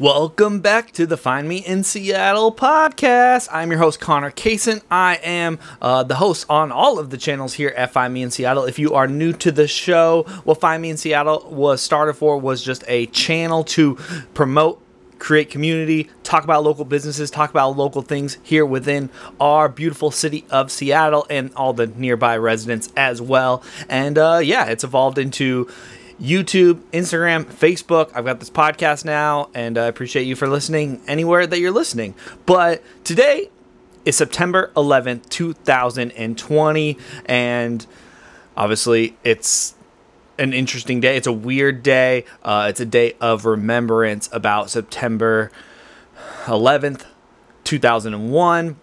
Welcome back to the Find Me in Seattle podcast. I'm your host, Conner Cayson. I am uh, the host on all of the channels here at Find Me in Seattle. If you are new to the show, what Find Me in Seattle was started for was just a channel to promote create community, talk about local businesses, talk about local things here within our beautiful city of Seattle and all the nearby residents as well. And uh, yeah, it's evolved into YouTube, Instagram, Facebook. I've got this podcast now, and I appreciate you for listening anywhere that you're listening. But today is September 11th, 2020, and obviously it's an interesting day. It's a weird day. Uh, it's a day of remembrance about September 11th, 2001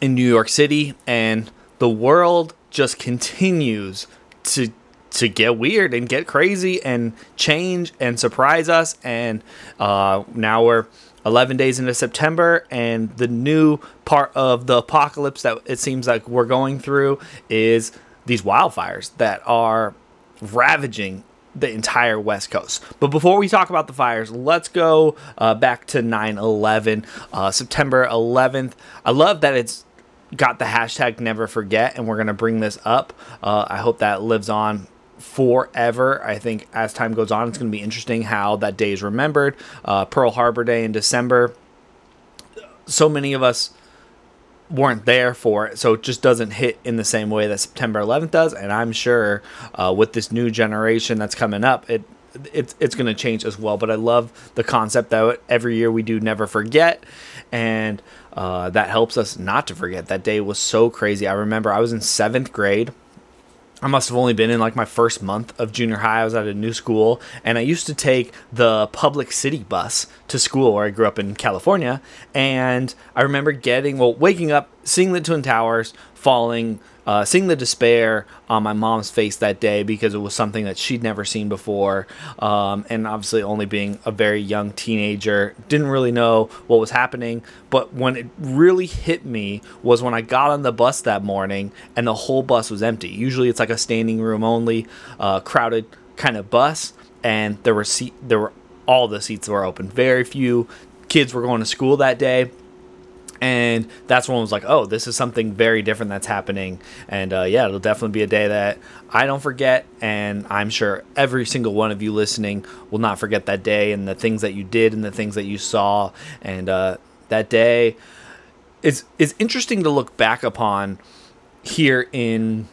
in New York City, and the world just continues to to get weird and get crazy and change and surprise us. And uh, now we're 11 days into September, and the new part of the apocalypse that it seems like we're going through is these wildfires that are ravaging the entire West Coast. But before we talk about the fires, let's go uh, back to 9 11, uh, September 11th. I love that it's got the hashtag never forget, and we're going to bring this up. Uh, I hope that lives on forever. I think as time goes on, it's going to be interesting how that day is remembered. Uh, Pearl Harbor Day in December. So many of us weren't there for it, so it just doesn't hit in the same way that September 11th does. And I'm sure uh, with this new generation that's coming up, it it's it's going to change as well. But I love the concept that every year we do never forget, and uh, that helps us not to forget. That day was so crazy. I remember I was in seventh grade I must have only been in like my first month of junior high. I was at a new school, and I used to take the public city bus to school where I grew up in California. And I remember getting, well, waking up, seeing the Twin Towers falling, uh, seeing the despair on my mom's face that day because it was something that she'd never seen before. Um, and obviously, only being a very young teenager, didn't really know what was happening. But when it really hit me was when I got on the bus that morning and the whole bus was empty. Usually, it's like a standing room only, uh, crowded kind of bus, and there were seat there were all the seats were open. Very few kids were going to school that day and that's when I was like, oh, this is something very different that's happening. And uh, yeah, it'll definitely be a day that I don't forget, and I'm sure every single one of you listening will not forget that day and the things that you did and the things that you saw. And uh, that day is is interesting to look back upon here in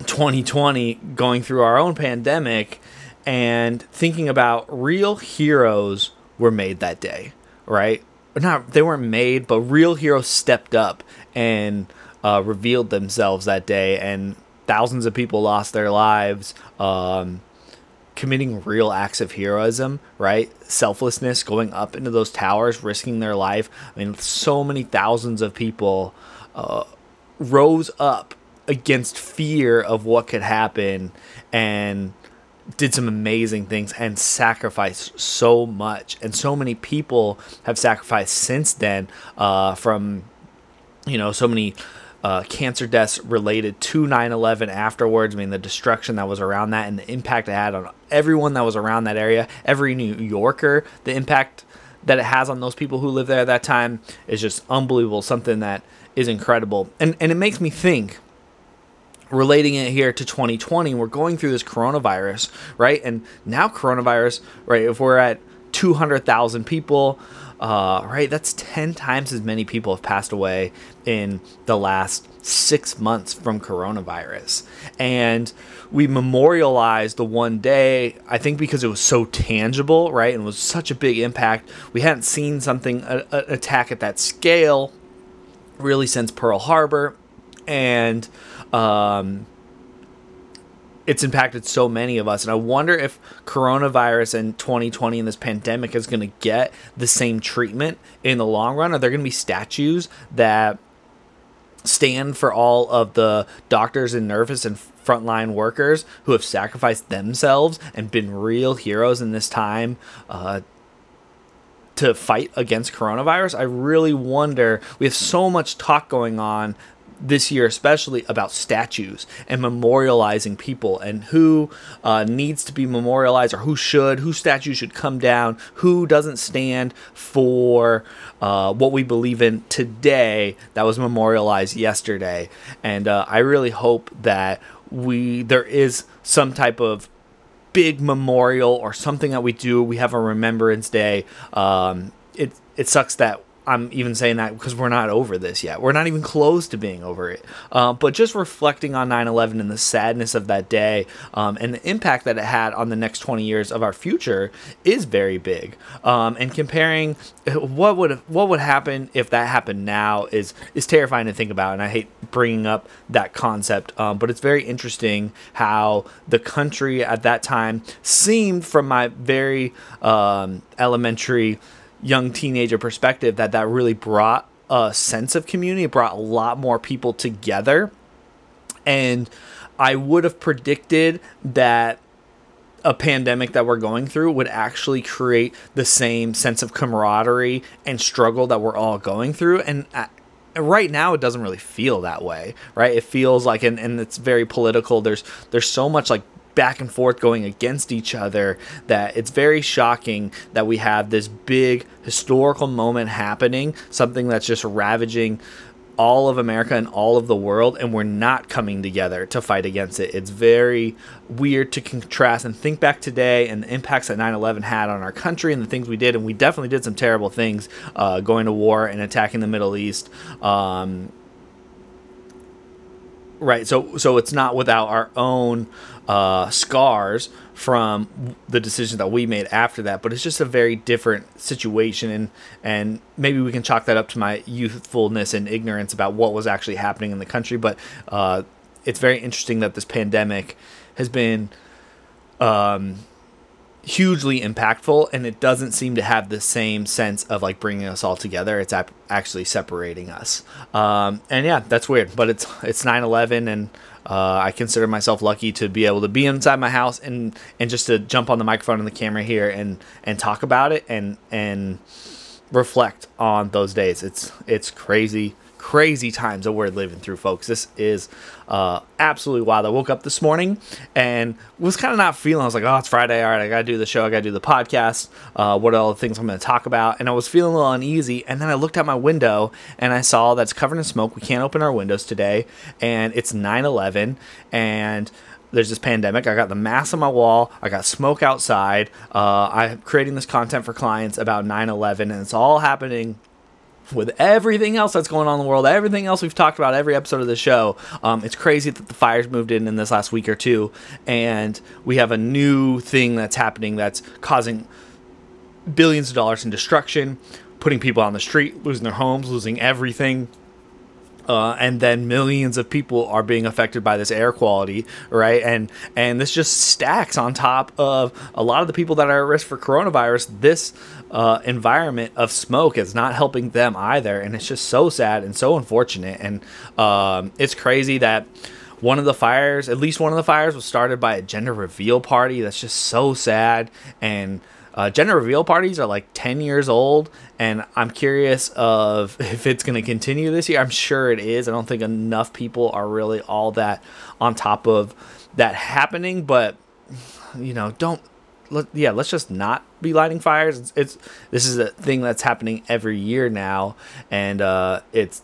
2020, going through our own pandemic and thinking about real heroes were made that day, right? Not they weren't made, but real heroes stepped up and uh, revealed themselves that day, and thousands of people lost their lives. Um, committing real acts of heroism, right? Selflessness, going up into those towers, risking their life. I mean, so many thousands of people uh, rose up against fear of what could happen and did some amazing things and sacrificed so much. And so many people have sacrificed since then uh, from you know so many uh, cancer deaths related to 9-11 afterwards. I mean the destruction that was around that and the impact it had on everyone that was around that area. Every new yorker the impact that it has on those people who live there at that time is just unbelievable. Something that is incredible. And and it makes me think relating it here to 2020 we're going through this coronavirus right? And now coronavirus right if we're at 200000 people uh, right that's 10 times as many people have passed away in the last six months from coronavirus. And we memorialized the one day i think because it was so tangible right and was such a big impact. We hadn't seen something attack at that scale really since pearl harbor. And um, it's impacted so many of us. And I wonder if coronavirus and 2020 and this pandemic is going to get the same treatment in the long run. Are there going to be statues that stand for all of the doctors and nurses and frontline workers who have sacrificed themselves and been real heroes in this time uh, to fight against coronavirus? I really wonder. We have so much talk going on this year, especially about statues and memorializing people and who uh, needs to be memorialized or who should, whose statue should come down, who doesn't stand for uh, what we believe in today that was memorialized yesterday. And uh, I really hope that we there is some type of big memorial or something that we do. We have a Remembrance Day. Um, it it sucks that I'm even saying that because we're not over this yet. We're not even close to being over it. Uh, but just reflecting on 9 11 and the sadness of that day um, and the impact that it had on the next 20 years of our future is very big. Um, and comparing what would what would happen if that happened now is is terrifying to think about. And I hate bringing up that concept, um, but it's very interesting how the country at that time seemed, from my very um, elementary young teenager perspective that that really brought a sense of community it brought a lot more people together. And i would have predicted that a pandemic that we're going through would actually create the same sense of camaraderie and struggle that we're all going through. And uh, right now it doesn't really feel that way right? It feels like and, and it's very political. There's there's so much like back and forth going against each other that it's very shocking that we have this big historical moment happening, something that's just ravaging all of America and all of the world, and we're not coming together to fight against it. It's very weird to contrast and think back today and the impacts that 9 11 had on our country and the things we did. And we definitely did some terrible things uh, going to war and attacking the Middle East. Um, right. So, so it's not without our own uh, scars from the decision that we made after that. But it's just a very different situation, and and maybe we can chalk that up to my youthfulness and ignorance about what was actually happening in the country. But uh, it's very interesting that this pandemic has been. Um, hugely impactful and it doesn't seem to have the same sense of like bringing us all together it's actually separating us um, and yeah that's weird but it's it's 9-11 and uh, I consider myself lucky to be able to be inside my house and and just to jump on the microphone and the camera here and and talk about it and and reflect on those days. It's it's crazy crazy times that we're living through, folks. This is uh, absolutely wild. I woke up this morning and was kind of not feeling. I was like, oh, it's Friday. All right, I got to do the show. I got to do the podcast. Uh, what are all the things I'm going to talk about? And I was feeling a little uneasy. And then I looked out my window and I saw that's covered in smoke. We can't open our windows today. And it's 9 11. And there's this pandemic. I got the mask on my wall. I got smoke outside. Uh, I'm creating this content for clients about 9 11, and it's all happening with everything else that's going on in the world, everything else we've talked about every episode of the show, um, it's crazy that the fires moved in in this last week or two, and we have a new thing that's happening that's causing billions of dollars in destruction, putting people on the street, losing their homes, losing everything. Uh, and then millions of people are being affected by this air quality, right? And and this just stacks on top of a lot of the people that are at risk for coronavirus. This uh, environment of smoke is not helping them either, and it's just so sad and so unfortunate. And um, it's crazy that one of the fires, at least one of the fires, was started by a gender reveal party. That's just so sad. And uh, gender reveal parties are like 10 years old, and I'm curious of if it's going to continue this year. I'm sure it is. I don't think enough people are really all that on top of that happening, but you know, don't let, yeah, let's just not be lighting fires. It's, it's, this is a thing that's happening every year now, and uh, it's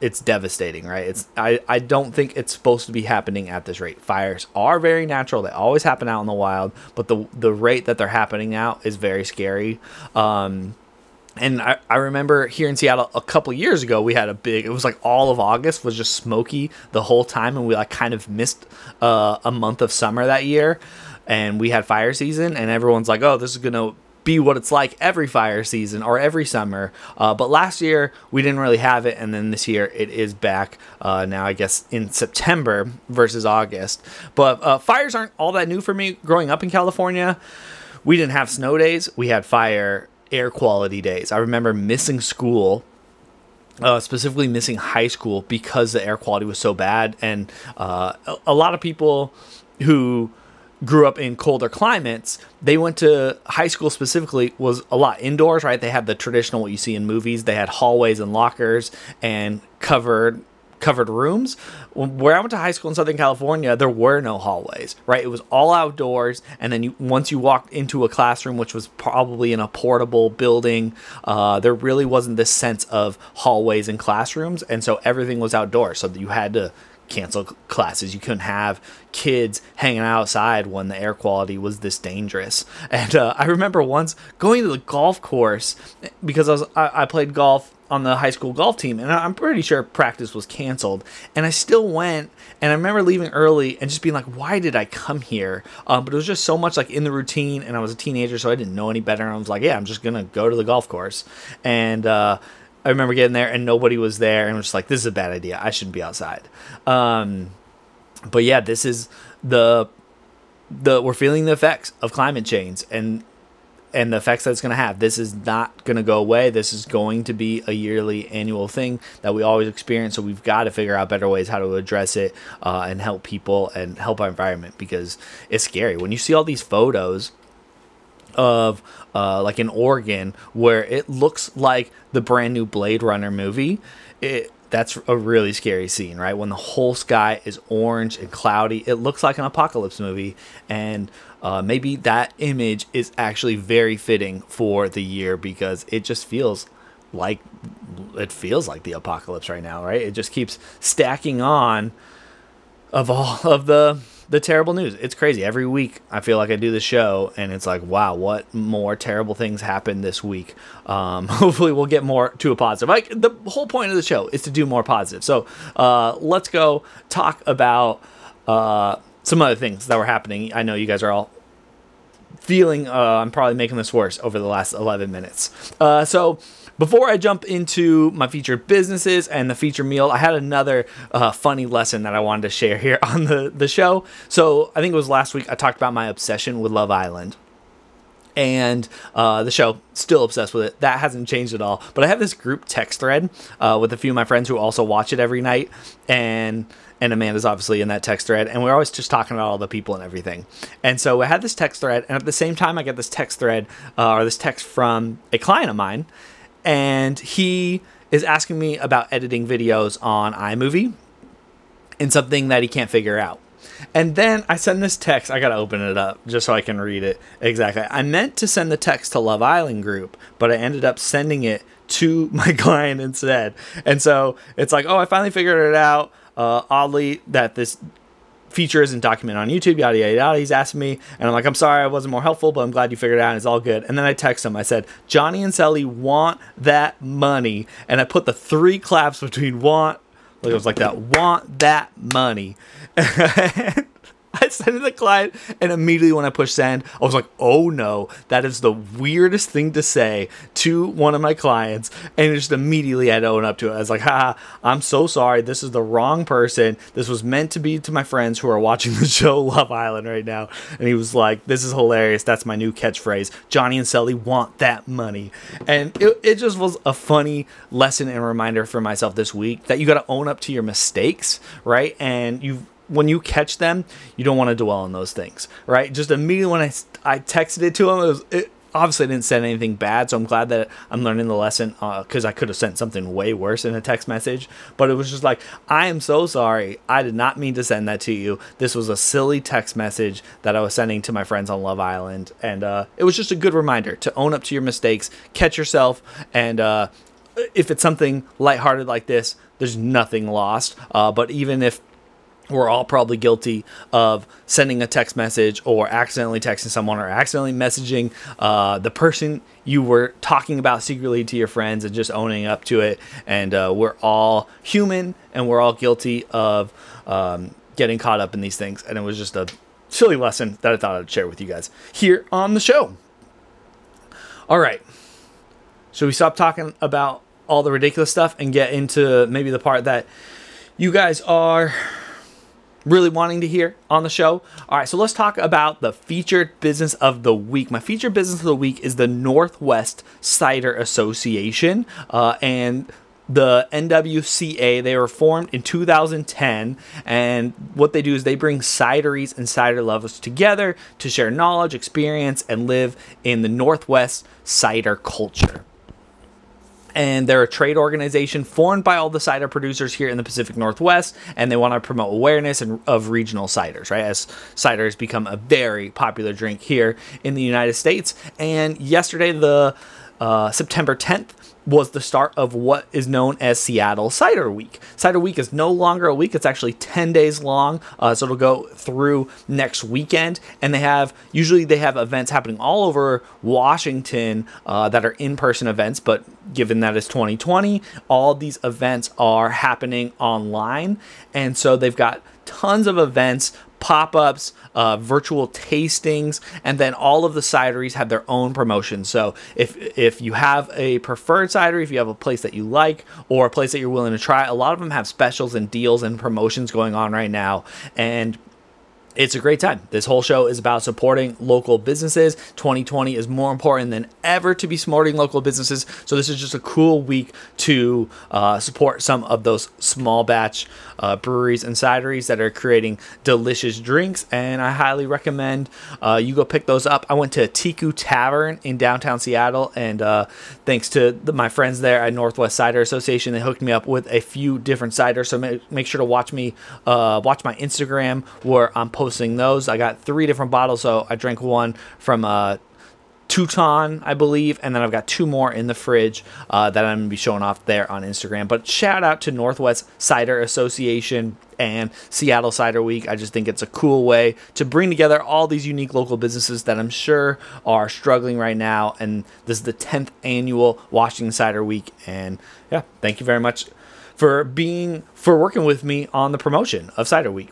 it's devastating, right? It's I, I don't think it's supposed to be happening at this rate. Fires are very natural; they always happen out in the wild, but the the rate that they're happening now is very scary. Um, and I, I remember here in Seattle a couple years ago, we had a big, it was like all of August was just smoky the whole time. And we like kind of missed uh, a month of summer that year and we had fire season, and everyone's like, "Oh, this is gonna be what it's like every fire season or every summer." Uh, but last year we didn't really have it, and then this year it is back. Uh, now I guess in September versus August. But uh, fires aren't all that new for me. Growing up in California, we didn't have snow days. We had fire air quality days. I remember missing school uh, specifically missing high school because the air quality was so bad. And uh, a, a, lot of people who grew up in colder climates, they went to high school specifically was a lot indoors, right? They had the traditional what you see in movies. They had hallways and lockers and covered covered rooms. Where I went to high school in Southern California, there were no hallways, right? It was all outdoors, and then you, once you walked into a classroom, which was probably in a portable building, uh, there really wasn't this sense of hallways and classrooms, and so everything was outdoors. So you had to cancel classes. You couldn't have kids hanging outside when the air quality was this dangerous. And uh, I remember once going to the golf course because I was I, I played golf on the high school golf team, and I'm pretty sure practice was canceled. And I still went, and I remember leaving early and just being like, "Why did I come here?" Um, but it was just so much like in the routine, and I was a teenager, so I didn't know any better. And I was like, "Yeah, I'm just gonna go to the golf course." And uh, I remember getting there and nobody was there, and I was just like, "This is a bad idea. I shouldn't be outside." Um, but yeah, this is the the we're feeling the effects of climate change and and the effects that it's going to have. This is not going to go away. This is going to be a yearly, annual thing that we always experience. So we've got to figure out better ways how to address it uh, and help people and help our environment because it's scary when you see all these photos of uh, like an Oregon where it looks like the brand new Blade Runner movie. It that's a really scary scene, right? When the whole sky is orange and cloudy, it looks like an apocalypse movie, and uh, maybe that image is actually very fitting for the year because it just feels like it feels like the apocalypse right now, right? It just keeps stacking on of all of the the terrible news. It's crazy. Every week I feel like I do the show and it's like, wow, what more terrible things happened this week? Um, hopefully we'll get more to a positive. Like the whole point of the show is to do more positive. So uh, let's go talk about uh, some other things that were happening. I know you guys are all feeling uh, I'm probably making this worse over the last 11 minutes. Uh, so before I jump into my featured businesses and the feature meal, I had another uh, funny lesson that I wanted to share here on the, the show. So I think it was last week I talked about my obsession with Love Island. And uh, the show still obsessed with it. That hasn't changed at all. But i have this group text thread uh, with a few of my friends who also watch it every night. And and amanda's obviously in that text thread. And we're always just talking about all the people and everything. And so i had this text thread. And at the same time i get this text thread uh, or this text from a client of mine and he is asking me about editing videos on iMovie and something that he can't figure out. And then I send this text. I got to open it up just so I can read it exactly. I meant to send the text to Love Island group, but I ended up sending it to my client instead. And so it's like, oh, I finally figured it out. Uh, oddly, that this feature isn't documented on YouTube, yada, yada, yada. He's asking me, and I'm like, I'm sorry I wasn't more helpful, but I'm glad you figured it out. It's all good. And then I text him. I said, Johnny and Cely want that money. And I put the three claps between want, like it was like that, want that money. I sent it to the client, and immediately when I pushed send, I was like, oh no, that is the weirdest thing to say to one of my clients. And just immediately I had to own up to it. I was like, haha, I'm so sorry. This is the wrong person. This was meant to be to my friends who are watching the show Love Island right now. And he was like, this is hilarious. That's my new catchphrase. Johnny and Cely want that money. And it, it just was a funny lesson and reminder for myself this week that you got to own up to your mistakes, right? And you've when you catch them, you don't want to dwell on those things, right? Just immediately when I, I texted it to him, it was it, obviously I didn't send anything bad, so I'm glad that I'm learning the lesson because uh, I could have sent something way worse in a text message. But it was just like, I am so sorry. I did not mean to send that to you. This was a silly text message that I was sending to my friends on Love Island, and uh, it was just a good reminder to own up to your mistakes, catch yourself, and uh, if it's something lighthearted like this, there's nothing lost. Uh, but even if we're all probably guilty of sending a text message or accidentally texting someone or accidentally messaging uh, the person you were talking about secretly to your friends and just owning up to it. And uh, we're all human and we're all guilty of um, getting caught up in these things. And it was just a silly lesson that I thought I'd share with you guys here on the show. All right. So we stop talking about all the ridiculous stuff and get into maybe the part that you guys are really wanting to hear on the show. All right, so let's talk about the featured business of the week. My featured business of the week is the Northwest Cider Association, uh, and the NWCA. They were formed in 2010, and what they do is they bring cideries and cider lovers together to share knowledge, experience, and live in the Northwest cider culture. And they're a trade organization formed by all the cider producers here in the Pacific Northwest, and they want to promote awareness and, of regional ciders, right? As cider has become a very popular drink here in the United States. And yesterday, the uh, September 10th, was the start of what is known as Seattle Cider Week. Cider Week is no longer a week, it's actually 10 days long. Uh, so it'll go through next weekend. And they have, usually, they have events happening all over Washington uh, that are in person events. But given that it's 2020, all these events are happening online. And so they've got tons of events pop-ups, uh, virtual tastings, and then all of the cideries have their own promotions. So if if you have a preferred cidery, if you have a place that you like or a place that you're willing to try, a lot of them have specials and deals and promotions going on right now. And it's a great time. This whole show is about supporting local businesses. 2020 is more important than ever to be supporting local businesses. So this is just a cool week to uh, support some of those small batch uh, breweries and cideries that are creating delicious drinks. And I highly recommend uh, you go pick those up. I went to Teku Tavern in downtown Seattle, and uh, thanks to the, my friends there at Northwest Cider Association, they hooked me up with a few different ciders. So make, make sure to watch me uh, watch my Instagram where I'm posting those. I got three different bottles, so I drank one from uh, Tieton, I believe, and then I've got two more in the fridge uh, that I'm gonna be showing off there on Instagram. But shout out to Northwest Cider Association and Seattle Cider Week. I just think it's a cool way to bring together all these unique local businesses that I'm sure are struggling right now. And this is the 10th annual Washington Cider Week. And yeah, thank you very much for being for working with me on the promotion of Cider Week.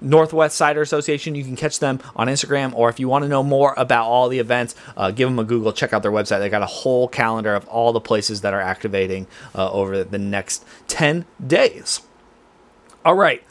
Northwest Cider Association. You can catch them on Instagram, or if you want to know more about all the events, uh, give them a Google. Check out their website. They got a whole calendar of all the places that are activating uh, over the next 10 days. All right.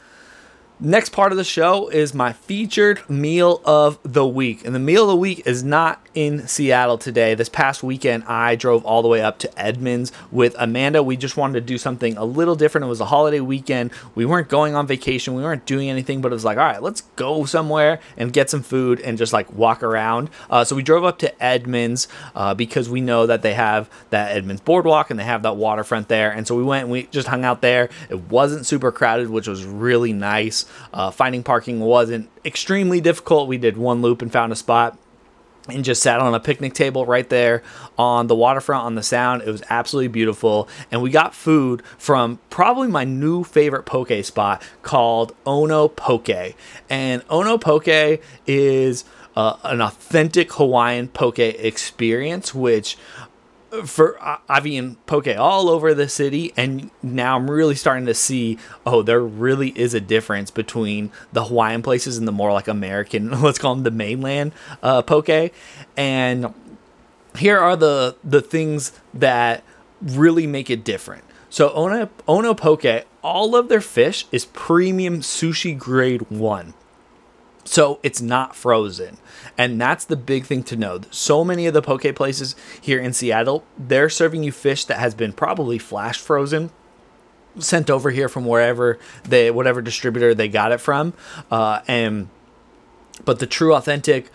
Next part of the show is my featured meal of the week. And the meal of the week is not in Seattle today. This past weekend, I drove all the way up to Edmonds with Amanda. We just wanted to do something a little different. It was a holiday weekend. We weren't going on vacation, we weren't doing anything, but it was like, all right, let's go somewhere and get some food and just like walk around. Uh, so we drove up to Edmonds uh, because we know that they have that Edmonds boardwalk and they have that waterfront there. And so we went and we just hung out there. It wasn't super crowded, which was really nice. Uh, finding parking wasn't extremely difficult. We did one loop and found a spot and just sat on a picnic table right there on the waterfront on the sound. It was absolutely beautiful. And we got food from probably my new favorite poke spot called Ono Poke. And Ono Poke is uh, an authentic Hawaiian poke experience, which for I've eaten poke all over the city, and now I'm really starting to see. Oh, there really is a difference between the Hawaiian places and the more like American, let's call them the mainland uh, poke. And here are the the things that really make it different. So Ono Ono Poke, all of their fish is premium sushi grade one. So it's not frozen. And that's the big thing to know. So many of the poke places here in Seattle, they're serving you fish that has been probably flash frozen sent over here from wherever they whatever distributor they got it from uh, and but the true authentic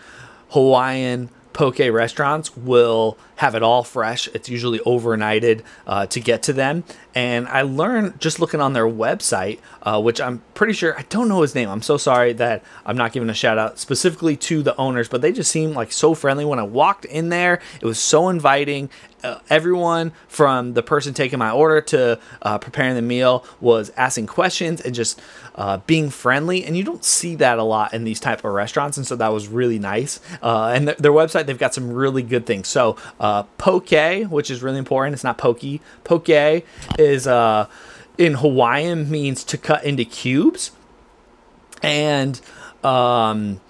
hawaiian poke restaurants will have it all fresh. It's usually overnighted uh, to get to them. And I learned just looking on their website, uh, which I'm pretty sure, I don't know his name. I'm so sorry that I'm not giving a shout out specifically to the owners, but they just seemed like so friendly. When I walked in there, it was so inviting. Uh, everyone from the person taking my order to uh, preparing the meal was asking questions and just uh, being friendly and you don't see that a lot in these type of restaurants and so that was really nice uh, and th- their website they've got some really good things so uh, poke, which is really important. It's not pokey. Poke is in Hawaiian means to cut into cubes. And um,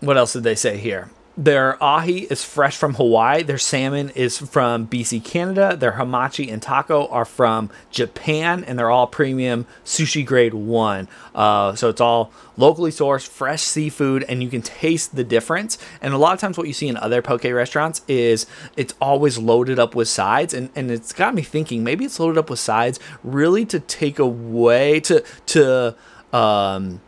what else did they say here? Their ahi is fresh from Hawaii. Their salmon is from BC, Canada. Their hamachi and tako are from Japan, and they're all premium sushi grade one. Uh, so it's all locally sourced, fresh seafood, and you can taste the difference. And a lot of times, what you see in other poke restaurants is it's always loaded up with sides, and, and it's got me thinking maybe it's loaded up with sides really to take away to to um,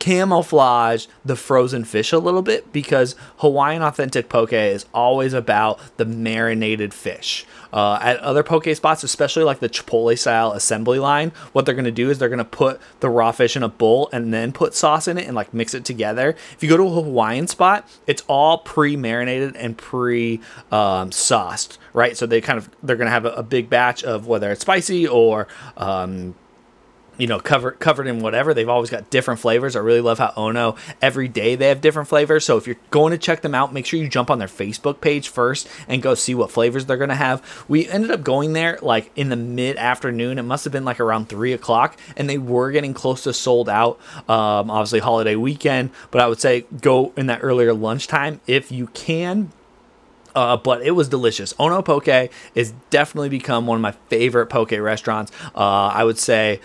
camouflage the frozen fish a little bit because Hawaiian authentic poke is always about the marinated fish. Uh, at other poke spots, especially like the Chipotle style assembly line, what they're gonna do is they're gonna put the raw fish in a bowl and then put sauce in it and like mix it together. If you go to a Hawaiian spot, it's all pre-marinated and pre-sauced, um, right? So they kind of they're gonna have a, a, big batch of whether it's spicy or um, you know, covered covered in whatever. They've always got different flavors. I really love how Ono every day they have different flavors. So if you're going to check them out, make sure you jump on their Facebook page first and go see what flavors they're gonna have. We ended up going there like in the mid afternoon. It must have been like around three o'clock, and they were getting close to sold out. Um, obviously holiday weekend, but I would say go in that earlier lunchtime if you can. Uh, but it was delicious. Ono Poke is definitely become one of my favorite poke restaurants. Uh, I would say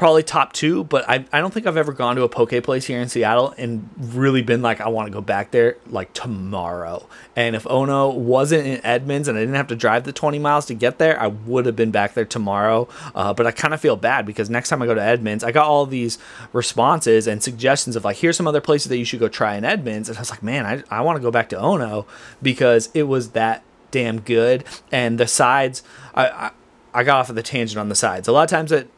probably top two, but I, I don't think I've ever gone to a poke place here in Seattle and really been like, I want to go back there like tomorrow. And if Ono wasn't in Edmonds and I didn't have to drive the 20 miles to get there, I would have been back there tomorrow. Uh, but I kind of feel bad because next time I go to Edmonds, I got all these responses and suggestions of like, here's some other places that you should go try in Edmonds. And I was like, man, I, I want to go back to Ono because it was that damn good. And the sides, I, I, I got off of the tangent on the sides. A lot of times it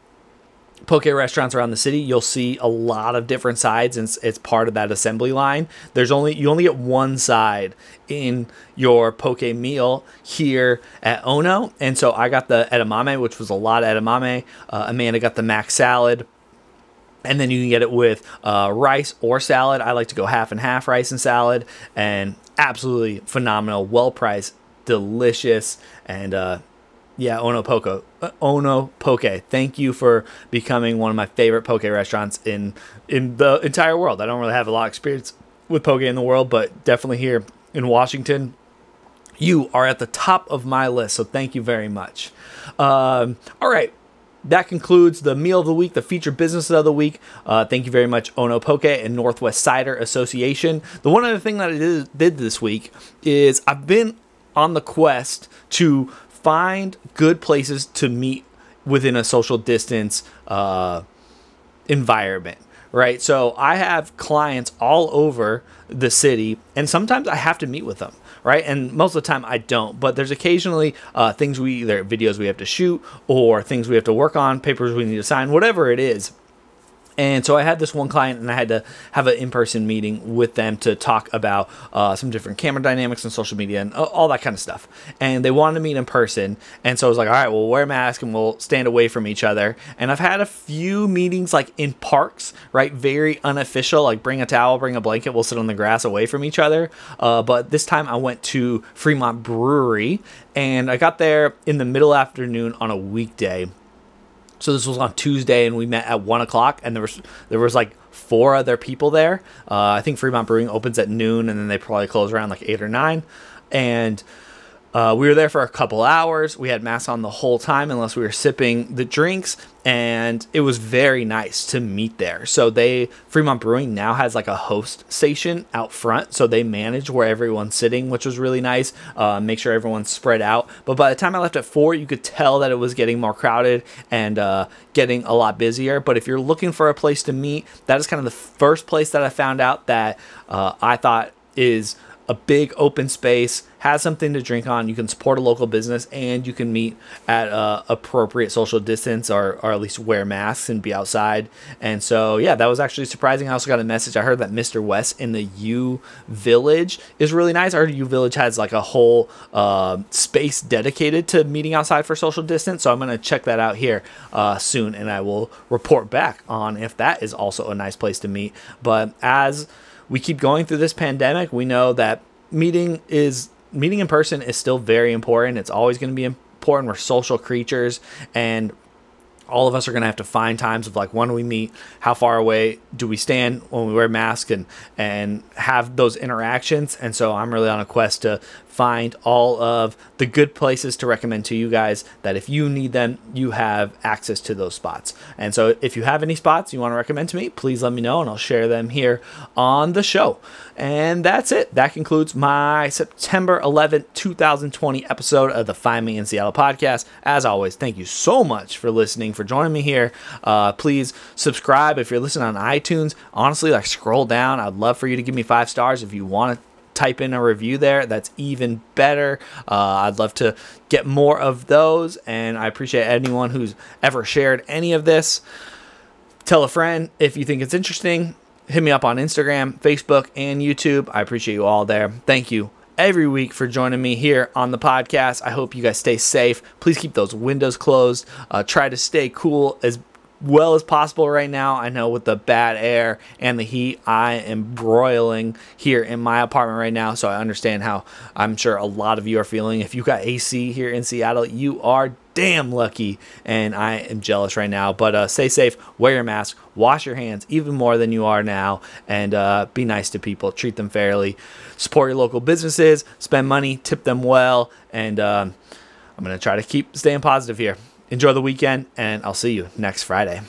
poke restaurants around the city, you'll see a lot of different sides, and it's, part of that assembly line. There's only you only get one side in your poke meal here at Ono, and so I got the edamame, which was a lot of edamame. Uh, Amanda got the mac salad. And then you can get it with uh, rice or salad. I like to go half and half rice and salad, and absolutely phenomenal, well priced, delicious, and uh, yeah, Ono Poco. Uh, ono Poke. Thank you for becoming one of my favorite poke restaurants in in the entire world. I don't really have a lot of experience with poke in the world, but definitely here in Washington, you are at the top of my list. So thank you very much. Um, all right. That concludes the meal of the week, the featured business of the week. Uh, thank you very much, Ono Poke and Northwest Cider Association. The one other thing that I did, did this week is I've been on the quest to find good places to meet within a social distance uh, environment right? So i have clients all over the city and sometimes i have to meet with them right? And most of the time i don't but there's occasionally uh, things we either videos we have to shoot or things we have to work on papers we need to sign whatever it is and so I had this one client, and I had to have an in-person meeting with them to talk about uh, some different camera dynamics and social media and all that kind of stuff. And they wanted to meet in person, and so I was like, "All right, we'll wear masks and we'll stand away from each other." And I've had a few meetings like in parks, right, very unofficial, like bring a towel, bring a blanket, we'll sit on the grass away from each other. Uh, but this time I went to Fremont Brewery, and I got there in the middle afternoon on a weekday so this was on Tuesday, and we met at one o'clock, and there was there was like four other people there. Uh, I think Fremont Brewing opens at noon, and then they probably close around like eight or nine, and uh, we were there for a couple hours. We had masks on the whole time, unless we were sipping the drinks, and it was very nice to meet there. So they Fremont Brewing now has like a host station out front, so they manage where everyone's sitting, which was really nice. Uh, make sure everyone's spread out. But by the time I left at four, you could tell that it was getting more crowded and uh, getting a lot busier. But if you're looking for a place to meet, that is kind of the first place that I found out that uh, I thought is a big open space, has something to drink on. You can support a local business and you can meet at uh, appropriate social distance or, or at least wear masks and be outside. And so, yeah, that was actually surprising. I also got a message. I heard that Mr. West in the U Village is really nice. Our U Village has like a whole uh, space dedicated to meeting outside for social distance. So I'm going to check that out here uh, soon and I will report back on if that is also a nice place to meet. But as we keep going through this pandemic, we know that meeting is meeting in person is still very important. It's always going to be important. We're social creatures and all of us are going to have to find times of like when do we meet how far away do we stand when we wear masks and and have those interactions. And so i'm really on a quest to find all of the good places to recommend to you guys that if you need them you have access to those spots. And so if you have any spots you want to recommend to me please let me know and i'll share them here on the show And that's it. That concludes my September 11th, 2020 episode of the Find Me in Seattle podcast. As always, thank you so much for listening, for joining me here. Uh, please subscribe if you're listening on iTunes. Honestly, like scroll down. I'd love for you to give me five stars if you want to type in a review there. That's even better. Uh, I'd love to get more of those, and I appreciate anyone who's ever shared any of this. Tell a friend if you think it's interesting. Hit me up on Instagram, Facebook, and YouTube. I appreciate you all there. Thank you every week for joining me here on the podcast. I hope you guys stay safe. Please keep those windows closed. Uh, try to stay cool as well as possible right now. I know with the bad air and the heat, I am broiling here in my apartment right now. So I understand how I'm sure a lot of you are feeling. If you got AC here in Seattle, you are damn lucky and I am jealous right now. But uh, stay safe, wear your mask, wash your hands even more than you are now, and uh, be nice to people, treat them fairly, support your local businesses, spend money, tip them well, and uh, I'm going to try to keep staying positive here enjoy the weekend, and I'll see you next Friday.